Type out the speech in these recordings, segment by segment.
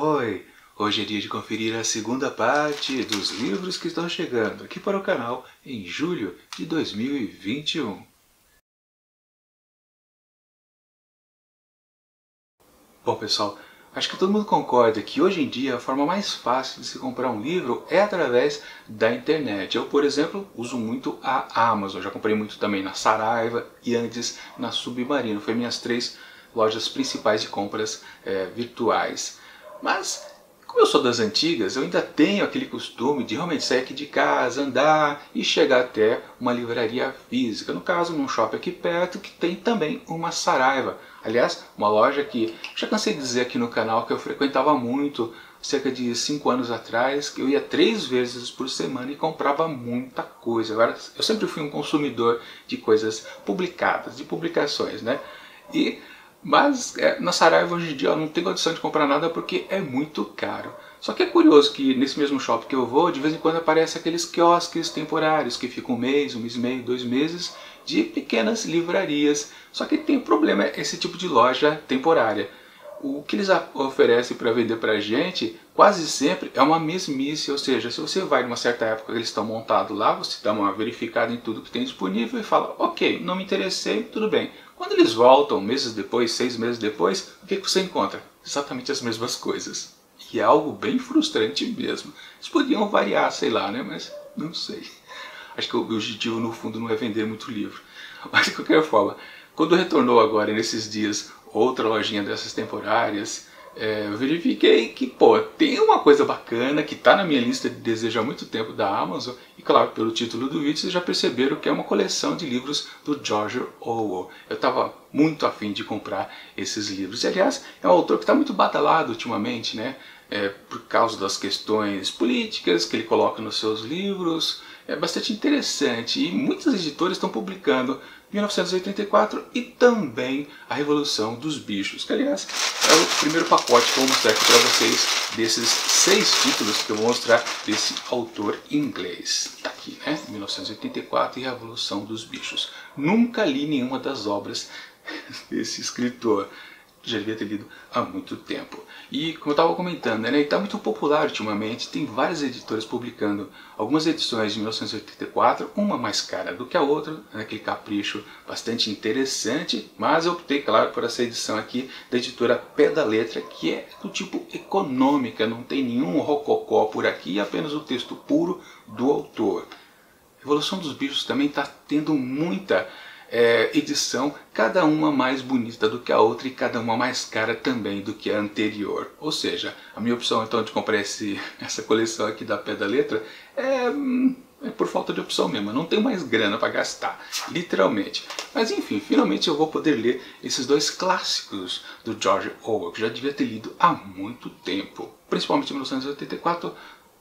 Oi! Hoje é dia de conferir a segunda parte dos livros que estão chegando aqui para o canal em julho de 2021. Bom pessoal, acho que todo mundo concorda que hoje em dia a forma mais fácil de se comprar um livro é através da internet. Eu, por exemplo, uso muito a Amazon, já comprei muito também na Saraiva e antes na Submarino. Foi minhas três lojas principais de compras é, virtuais. Mas, como eu sou das antigas, eu ainda tenho aquele costume de realmente sair aqui de casa, andar e chegar até uma livraria física. No caso, num shopping aqui perto que tem também uma Saraiva. Aliás, uma loja que já cansei de dizer aqui no canal que eu frequentava muito cerca de 5 anos atrás, que eu ia três vezes por semana e comprava muita coisa. Agora, eu sempre fui um consumidor de coisas publicadas, de publicações, né? E mas é, na Saraiva hoje em dia não tem condição de comprar nada porque é muito caro. Só que é curioso que nesse mesmo shopping que eu vou, de vez em quando aparece aqueles quiosques temporários que ficam um mês, um mês e meio, dois meses, de pequenas livrarias. Só que tem um problema esse tipo de loja temporária. O que eles oferecem para vender para a gente quase sempre é uma mesmice, ou seja, se você vai numa certa época que eles estão montados lá, você dá uma verificada em tudo que tem disponível e fala, ok, não me interessei, tudo bem. Quando eles voltam, meses depois, seis meses depois, o que, você encontra? Exatamente as mesmas coisas. E é algo bem frustrante mesmo. Eles podiam variar, sei lá, né? Mas não sei. Acho que o objetivo no fundo não é vender muito livro. Mas de qualquer forma, quando retornou agora nesses dias outra lojinha dessas temporárias, é, eu verifiquei que, pô, tem uma coisa bacana que está na minha lista de desejo há muito tempo da Amazon, e claro, pelo título do vídeo vocês já perceberam que é uma coleção de livros do George Orwell. Eu estava muito afim de comprar esses livros. E, aliás, é um autor que está muito batalhado ultimamente, né? É, por causa das questões políticas que ele coloca nos seus livros, é bastante interessante e muitos editores estão publicando 1984 e também A Revolução dos Bichos, que aliás é o primeiro pacote que eu vou mostrar aqui para vocês desses seis títulos que eu vou mostrar desse autor inglês. Tá aqui, né? 1984 e A Revolução dos Bichos. Nunca li nenhuma das obras desse escritor já devia ter lido há muito tempo. E como eu estava comentando, né, ele está muito popular ultimamente, tem várias editoras publicando algumas edições de 1984, uma mais cara do que a outra, naquele capricho bastante interessante, mas eu optei, claro, por essa edição aqui da editora Pé da Letra, que é do tipo econômica, não tem nenhum rococó por aqui, apenas o texto puro do autor. Revolução dos Bichos também está tendo muita é, edição, cada uma mais bonita do que a outra e cada uma mais cara também do que a anterior. Ou seja, a minha opção então de comprar esse, essa coleção aqui da Pé da Letra é, hum, é por falta de opção mesmo, não tenho mais grana para gastar, literalmente. Mas enfim, finalmente eu vou poder ler esses dois clássicos do George Orwell, que já devia ter lido há muito tempo, principalmente em 1984,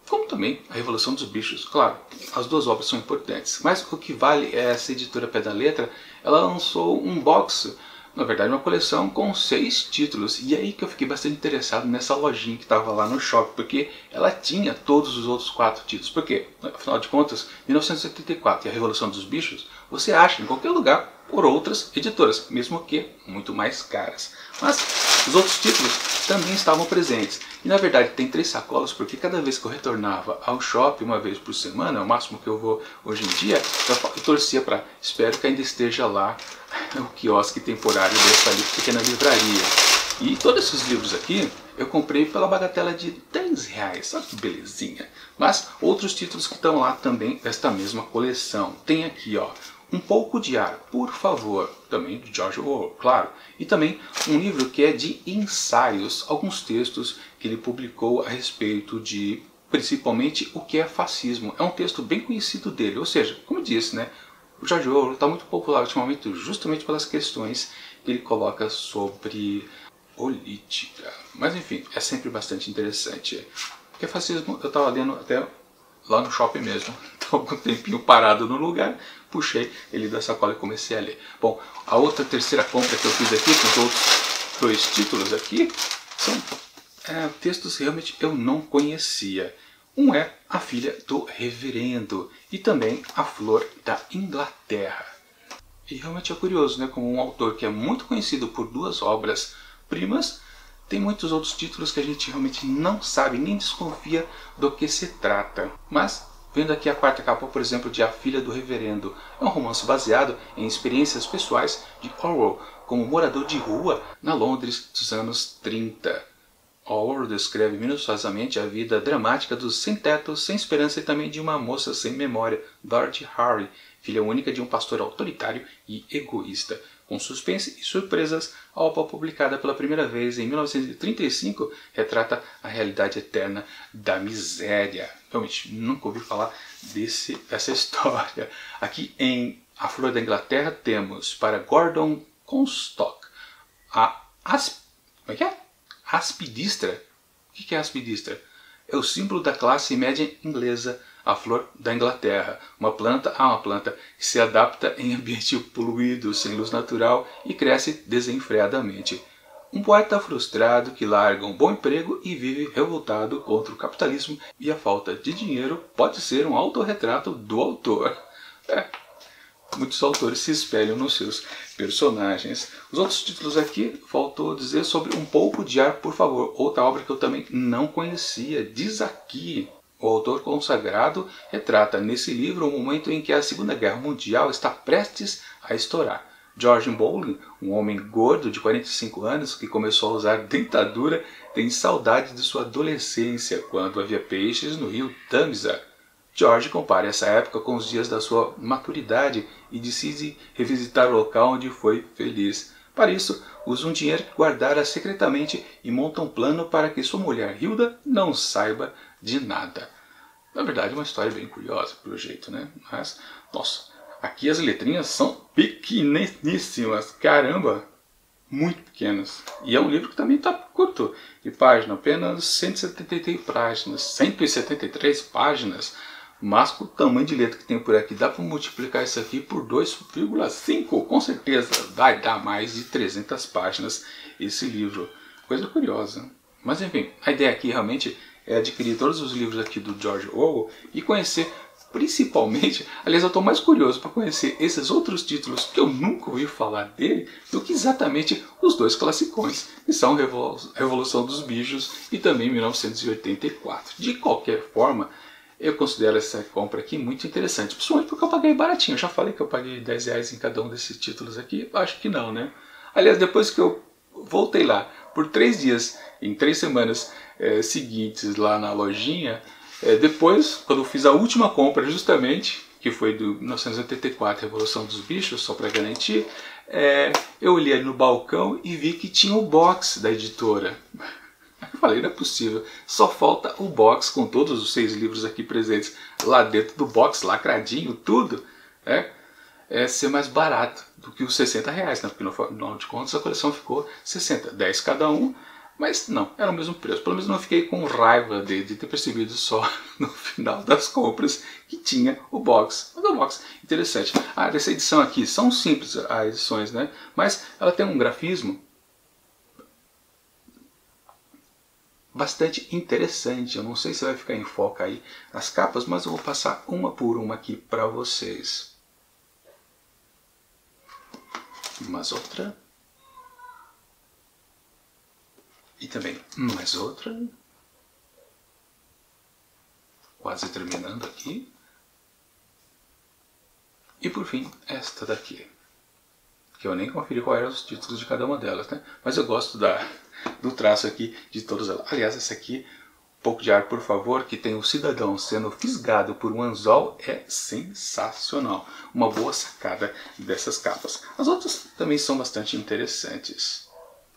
como também a Revolução dos Bichos. Claro, as duas obras são importantes, mas o que vale é essa editora Pé da Letra, ela lançou um box, na verdade uma coleção com seis títulos, e é aí que eu fiquei bastante interessado nessa lojinha que estava lá no shopping, porque ela tinha todos os outros quatro títulos. Por quê? Afinal de contas, 1974 e a Revolução dos Bichos, você acha em qualquer lugar por outras editoras, mesmo que muito mais caras. Mas os outros títulos também estavam presentes. E na verdade tem três sacolas, porque cada vez que eu retornava ao shopping uma vez por semana, é o máximo que eu vou hoje em dia, eu torcia para, espero que ainda esteja lá o quiosque temporário dessa pequena livraria. E todos esses livros aqui eu comprei pela bagatela de 10 reais, olha que belezinha. Mas outros títulos que estão lá também desta mesma coleção. Tem aqui, ó, um pouco de ar, por favor, também de George Orwell, claro. E também um livro que é de ensaios, alguns textos que ele publicou a respeito de, principalmente, o que é fascismo. É um texto bem conhecido dele, ou seja, como disse, né, o George Orwell está muito popular ultimamente justamente pelas questões que ele coloca sobre política. Mas enfim, é sempre bastante interessante. O que é fascismo, eu estava lendo até lá no shopping mesmo. Com um tempinho parado no lugar, puxei ele da sacola e comecei a ler. Bom, a outra terceira compra que eu fiz aqui, com os outros dois títulos aqui, são é, textos realmente eu não conhecia. Um é A Filha do Reverendo e também A Flor da Inglaterra. E realmente é curioso, né, como um autor que é muito conhecido por duas obras primas, tem muitos outros títulos que a gente realmente não sabe, nem desconfia do que se trata. Mas, vendo aqui a quarta capa, por exemplo, de A Filha do Reverendo, é um romance baseado em experiências pessoais de Orwell como morador de rua na Londres dos anos 30. Orwell descreve minuciosamente a vida dramática dos sem-teto, sem esperança e também de uma moça sem memória, Dorothy Harry, filha única de um pastor autoritário e egoísta. Com suspense e surpresas, a obra publicada pela primeira vez em 1935 retrata a realidade eterna da miséria. Realmente, nunca ouvi falar desse, dessa história. Aqui em A Flor da Inglaterra temos para Gordon Comstock a asp... Como é que é? Aspidistra. O que é aspidistra? É o símbolo da classe média inglesa a flor da Inglaterra, uma planta a uma planta que se adapta em ambiente poluído, sem luz natural e cresce desenfreadamente. Um poeta frustrado que larga um bom emprego e vive revoltado contra o capitalismo e a falta de dinheiro pode ser um autorretrato do autor. É, muitos autores se espelham nos seus personagens. Os outros títulos aqui, faltou dizer sobre Um Pouco de Ar, por favor. Outra obra que eu também não conhecia. Diz aqui o autor consagrado retrata nesse livro o momento em que a Segunda Guerra Mundial está prestes a estourar. George Bowling, um homem gordo de 45 anos que começou a usar dentadura, tem saudade de sua adolescência, quando havia peixes no rio Tamisa. George compara essa época com os dias da sua maturidade e decide revisitar o local onde foi feliz. Para isso, usa um dinheiro que guardara secretamente e monta um plano para que sua mulher Hilda não saiba de nada. Na verdade, é uma história bem curiosa, pelo jeito, né? Mas, nossa, aqui as letrinhas são pequeníssimas, caramba! Muito pequenas. E é um livro que também está curto de página, apenas 173 páginas. 173 páginas. Mas com o tamanho de letra que tem por aqui, dá para multiplicar isso aqui por 2,5, com certeza. Vai dar mais de 300 páginas esse livro. Coisa curiosa. Mas enfim, a ideia aqui realmente é adquirir todos os livros aqui do George Orwell e conhecer principalmente, aliás eu estou mais curioso para conhecer esses outros títulos que eu nunca ouvi falar dele do que exatamente os dois classicões, que são Revolução dos Bichos e também 1984. De qualquer forma, eu considero essa compra aqui muito interessante, principalmente porque eu paguei baratinho. Eu já falei que eu paguei 10 reais em cada um desses títulos aqui, acho que não, né? Aliás, depois que eu voltei lá por três dias, em três semanas, é, seguintes lá na lojinha. É, depois, quando eu fiz a última compra, justamente, que foi do 1984, Revolução dos Bichos, só para garantir, é, eu olhei ali no balcão e vi que tinha o box da editora. Eu falei, não é possível, só falta o box com todos os seis livros aqui presentes lá dentro do box, lacradinho, tudo, é, é ser mais barato do que os 60 reais, né? porque no final de contas a coleção ficou 60, 10 cada um, mas não, era o mesmo preço. Pelo menos não fiquei com raiva de, de ter percebido só no final das compras que tinha o box. Mas o box, interessante. Ah, dessa edição aqui, são simples as edições, né? Mas ela tem um grafismo bastante interessante. Eu não sei se vai ficar em foco aí as capas, mas eu vou passar uma por uma aqui para vocês. Mas outra. E também mais outra. Quase terminando aqui. E por fim, esta daqui. Que eu nem conferi qual eram os títulos de cada uma delas, né? Mas eu gosto da, do traço aqui de todas elas. Aliás, essa aqui, um pouco de ar, por favor, que tem o cidadão sendo fisgado por um anzol, é sensacional. Uma boa sacada dessas capas. As outras também são bastante interessantes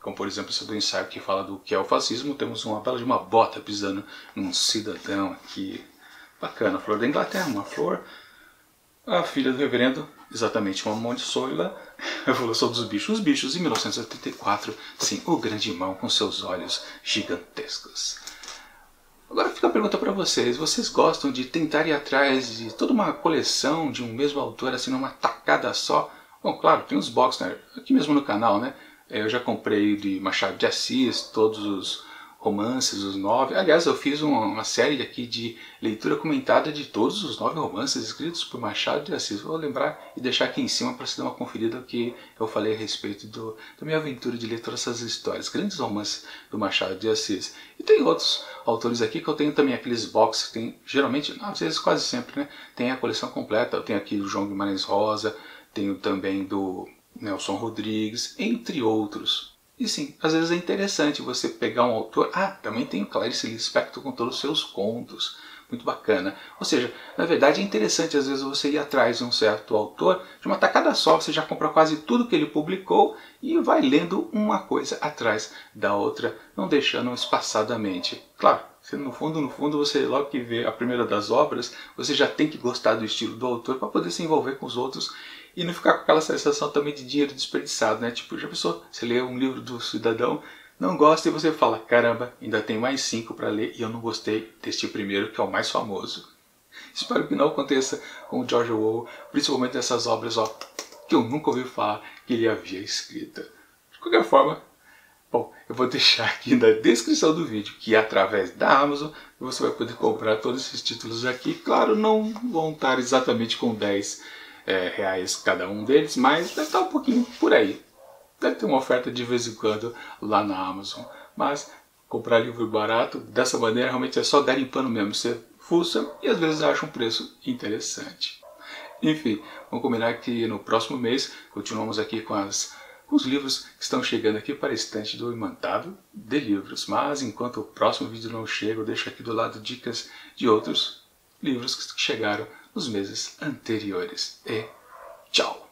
como por exemplo esse do ensaio que fala do que é o fascismo, temos uma bela de uma bota pisando num cidadão aqui. Bacana, flor da Inglaterra, uma flor. A filha do reverendo, exatamente uma Montessori, Revolução dos Bichos. Os Bichos, em 1984, sim, o grande irmão com seus olhos gigantescos. Agora fica a pergunta para vocês, vocês gostam de tentar ir atrás de toda uma coleção de um mesmo autor, assim, numa tacada só? Bom, claro, tem os box, né? aqui mesmo no canal, né? É, eu já comprei de Machado de Assis, todos os, romances, os nove. Aliás, eu fiz uma, série aqui de leitura comentada de todos os nove romances escritos por Machado de Assis. Vou lembrar e deixar aqui em cima para você dar uma conferida que eu falei a respeito do, da minha aventura de ler todas essas histórias, grandes romances do Machado de Assis. E tem outros autores aqui que eu tenho também aqueles boxes que tem, geralmente, às vezes quase sempre, né? Tem a coleção completa. Eu tenho aqui do João Guimarães Rosa, tenho também do Nelson Rodrigues, entre outros. E sim, às vezes é interessante você pegar um autor. Ah, também tem o Clarice Lispector com todos os seus contos. Muito bacana. Ou seja, na verdade é interessante às vezes você ir atrás de um certo autor, de uma tacada só, você já compra quase tudo que ele publicou e vai lendo uma coisa atrás da outra, não deixando espaçadamente. Claro, no fundo, no fundo, você logo que vê a primeira das obras, você já tem que gostar do estilo do autor para poder se envolver com os outros e não ficar com aquela sensação também de dinheiro desperdiçado, né? Tipo, já pensou, você lê um livro do cidadão, não gosta e você fala, caramba, ainda tem mais cinco para ler e eu não gostei deste primeiro que é o mais famoso. Espero que não aconteça com o George Orwell, principalmente nessas obras ó, que eu nunca ouvi falar que ele havia escrito. De qualquer forma, bom, eu vou deixar aqui na descrição do vídeo que através da Amazon você vai poder comprar todos esses títulos aqui. Claro, não vão estar exatamente com 10 é, reais cada um deles, mas deve estar um pouquinho por aí. Deve ter uma oferta de vez em quando lá na Amazon. Mas comprar livro barato dessa maneira realmente é só garimpando mesmo. Você fuça e às vezes acha um preço interessante. Enfim, vamos combinar que no próximo mês continuamos aqui com, as, os livros que estão chegando aqui para a estante do Imantável de Livros. Mas enquanto o próximo vídeo não chega, eu deixo aqui do lado dicas de outros livros que chegaram nos meses anteriores. E tchau!